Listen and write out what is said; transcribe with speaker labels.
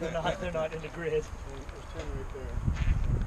Speaker 1: they're not. They're not in the grid.
Speaker 2: There's ten right there.